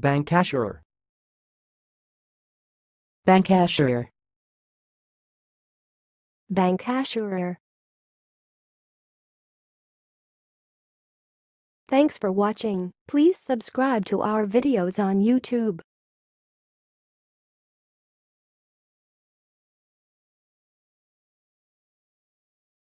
Bank cashier. bank cashier, bank cashier. Thanks for watching. Please subscribe to our videos on YouTube.